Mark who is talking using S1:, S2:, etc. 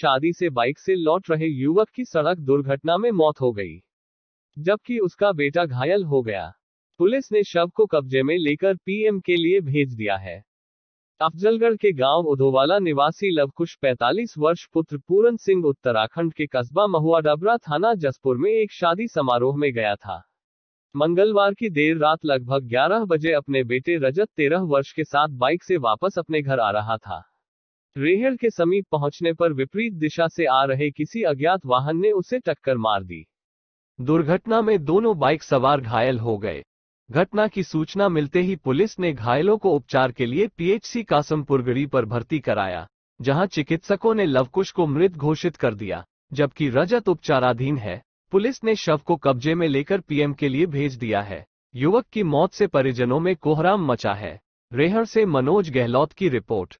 S1: शादी से बाइक से लौट रहे युवक की सड़क दुर्घटना में मौत हो गई, जबकि उसका बेटा घायल हो गया। पुलिस ने शव को कब्जे में लेकर पीएम के लिए भेज दिया है। अफजलगढ़ के गाँव उधोवाला निवासी लवकुश 45 वर्ष पुत्र पूरन सिंह उत्तराखंड के कस्बा महुआ डबरा थाना जसपुर में एक शादी समारोह में गया था। मंगलवार की देर रात लगभग 11 बजे अपने बेटे रजत 13 वर्ष के साथ बाइक से वापस अपने घर आ रहा था। रेहड़ के समीप पहुँचने पर विपरीत दिशा से आ रहे किसी अज्ञात वाहन ने उसे टक्कर मार दी। दुर्घटना में दोनों बाइक सवार घायल हो गए। घटना की सूचना मिलते ही पुलिस ने घायलों को उपचार के लिए पीएचसी कासमपुरगढ़ी पर भर्ती कराया, जहाँ चिकित्सकों ने लवकुश को मृत घोषित कर दिया, जबकि रजत उपचाराधीन है। पुलिस ने शव को कब्जे में लेकर पीएम के लिए भेज दिया है। युवक की मौत से परिजनों में कोहराम मचा है। रेहर से मनोज गहलोत की रिपोर्ट।